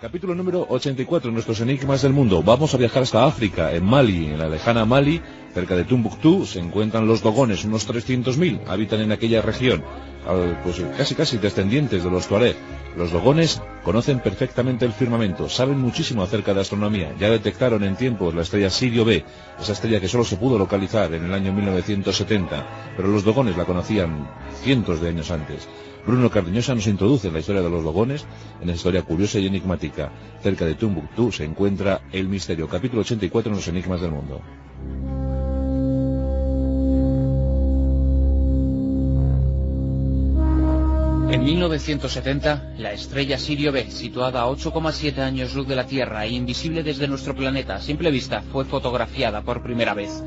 Capítulo número 84 Nuestros enigmas del mundo. Vamos a viajar hasta África, en Mali, en la lejana Mali, cerca de Tumbuctú, se encuentran los dogones, unos 300.000 habitan en aquella región, pues casi casi descendientes de los Tuareg. Los dogones conocen perfectamente el firmamento, saben muchísimo acerca de astronomía, ya detectaron en tiempos la estrella Sirio B, esa estrella que solo se pudo localizar en el año 1970, pero los dogones la conocían cientos de años antes. Bruno Cardeñosa nos introduce en la historia de los logones, en esa historia curiosa y enigmática. Cerca de Tumbuctú se encuentra el misterio, capítulo 84 en los enigmas del mundo. En 1970, la estrella Sirio B, situada a 8,7 años luz de la Tierra e invisible desde nuestro planeta a simple vista, fue fotografiada por primera vez.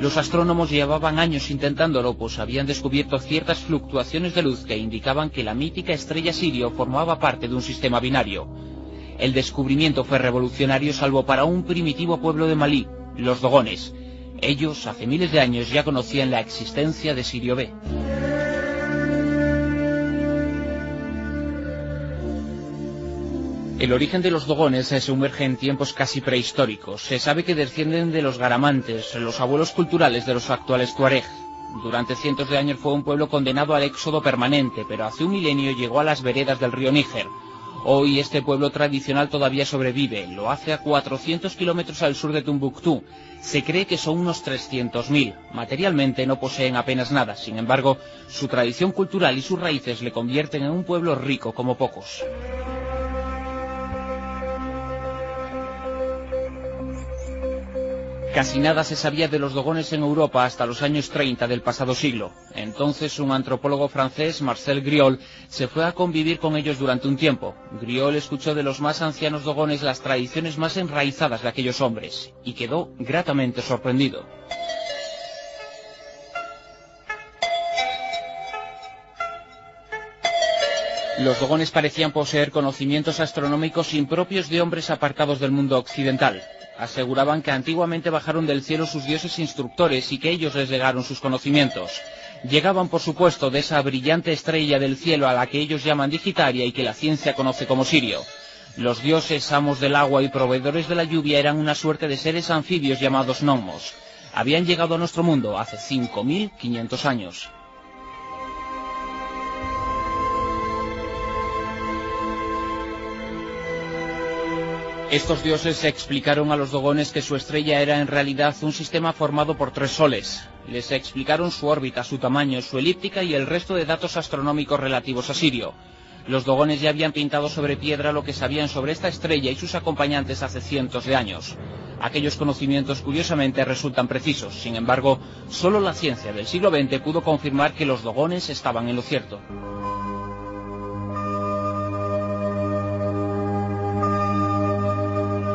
Los astrónomos llevaban años intentándolo, pues habían descubierto ciertas fluctuaciones de luz que indicaban que la mítica estrella Sirio formaba parte de un sistema binario. El descubrimiento fue revolucionario salvo para un primitivo pueblo de Malí, los Dogones. Ellos, hace miles de años, ya conocían la existencia de Sirio B. El origen de los dogones se sumerge en tiempos casi prehistóricos. Se sabe que descienden de los garamantes, los abuelos culturales de los actuales tuareg. Durante cientos de años fue un pueblo condenado al éxodo permanente, pero hace un milenio llegó a las veredas del río Níger. Hoy este pueblo tradicional todavía sobrevive, lo hace a 400 kilómetros al sur de Tumbuctú. Se cree que son unos 300.000. Materialmente no poseen apenas nada, sin embargo, su tradición cultural y sus raíces le convierten en un pueblo rico como pocos. Casi nada se sabía de los dogones en Europa hasta los años 30 del pasado siglo. Entonces un antropólogo francés, Marcel Griol, se fue a convivir con ellos durante un tiempo. Griol escuchó de los más ancianos dogones las tradiciones más enraizadas de aquellos hombres y quedó gratamente sorprendido. Los dogones parecían poseer conocimientos astronómicos impropios de hombres apartados del mundo occidental aseguraban que antiguamente bajaron del cielo sus dioses instructores y que ellos les legaron sus conocimientos. Llegaban, por supuesto, de esa brillante estrella del cielo a la que ellos llaman Digitaria y que la ciencia conoce como Sirio. Los dioses, amos del agua y proveedores de la lluvia eran una suerte de seres anfibios llamados gnomos. Habían llegado a nuestro mundo hace 5.500 años. Estos dioses explicaron a los dogones que su estrella era en realidad un sistema formado por tres soles. Les explicaron su órbita, su tamaño, su elíptica y el resto de datos astronómicos relativos a Sirio. Los dogones ya habían pintado sobre piedra lo que sabían sobre esta estrella y sus acompañantes hace cientos de años. Aquellos conocimientos curiosamente resultan precisos, sin embargo, solo la ciencia del siglo XX pudo confirmar que los dogones estaban en lo cierto.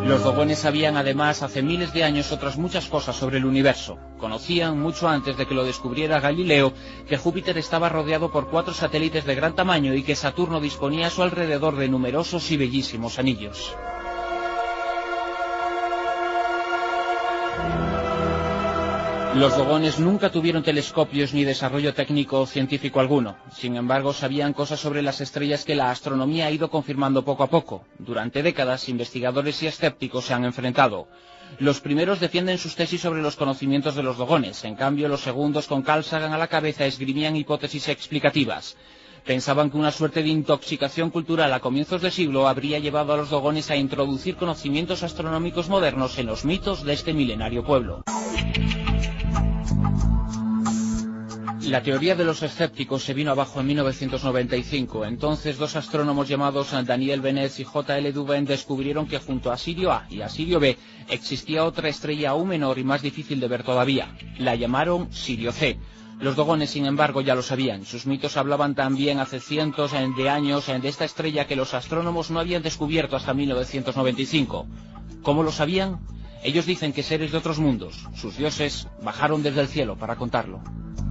Los dogones sabían además hace miles de años otras muchas cosas sobre el universo. Conocían mucho antes de que lo descubriera Galileo que Júpiter estaba rodeado por cuatro satélites de gran tamaño y que Saturno disponía a su alrededor de numerosos y bellísimos anillos. Los dogones nunca tuvieron telescopios ni desarrollo técnico o científico alguno. Sin embargo, sabían cosas sobre las estrellas que la astronomía ha ido confirmando poco a poco. Durante décadas, investigadores y escépticos se han enfrentado. Los primeros defienden sus tesis sobre los conocimientos de los dogones. En cambio, los segundos, con Carl a la cabeza, esgrimían hipótesis explicativas. Pensaban que una suerte de intoxicación cultural a comienzos de siglo habría llevado a los dogones a introducir conocimientos astronómicos modernos en los mitos de este milenario pueblo. La teoría de los escépticos se vino abajo en 1995. Entonces, dos astrónomos llamados Daniel Benes y J.L. Duven descubrieron que junto a Sirio A y a Sirio B existía otra estrella aún menor y más difícil de ver todavía. La llamaron Sirio C. Los dogones, sin embargo, ya lo sabían. Sus mitos hablaban también hace cientos de años de esta estrella que los astrónomos no habían descubierto hasta 1995. ¿Cómo lo sabían? Ellos dicen que seres de otros mundos, sus dioses, bajaron desde el cielo para contarlo.